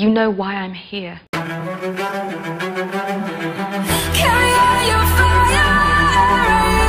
You know why I'm here. Carry on your fire.